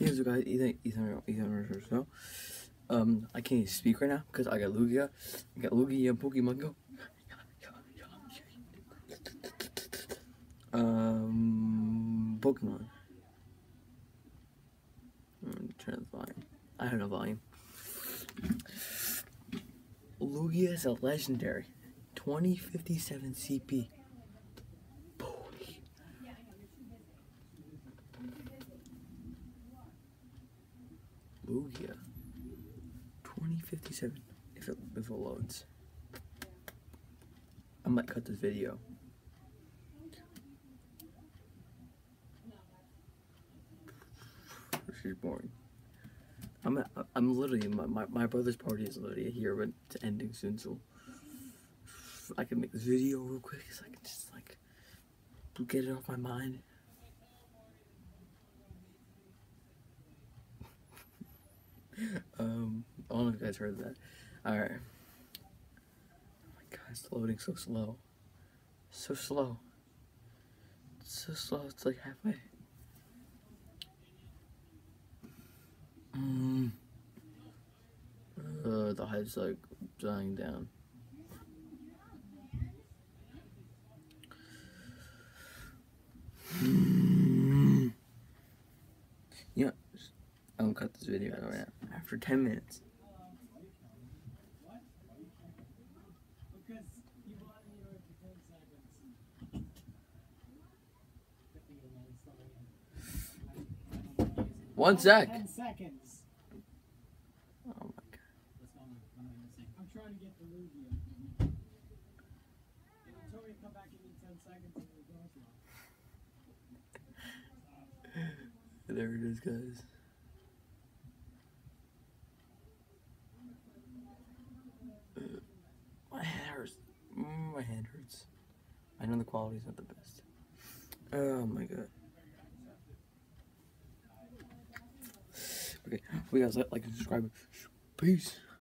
Here's the Ethan, Ethan, Ethan, so. Um, I can't even speak right now because I got Lugia. I got Lugia and Pokemon Go. Um, Pokemon. turn the volume. I have no volume. Lugia is a legendary. 2057 CP. Lugia. 2057. If it, if it loads. I might cut this video. This is boring. I'm I'm literally my, my, my brother's party is literally here, but it's ending soon, so I can make this video real quick, so I can just like get it off my mind. Um, I don't know if you guys heard that. Alright. Oh my god, it's loading so slow. So slow. It's so slow, it's like halfway. Mm. Uh, the head's like dying down. yeah, I'm gonna cut this video out right. After 10 minutes. One sec. Ten seconds. Oh my god. I'm trying to get the Lugia. Told me to come back in ten seconds and goes now. There it is, guys. Uh, my hand hurts. Mm, my hand hurts. I know the quality's not the best. Oh my god. Okay, we guys like, like, and subscribe. Peace.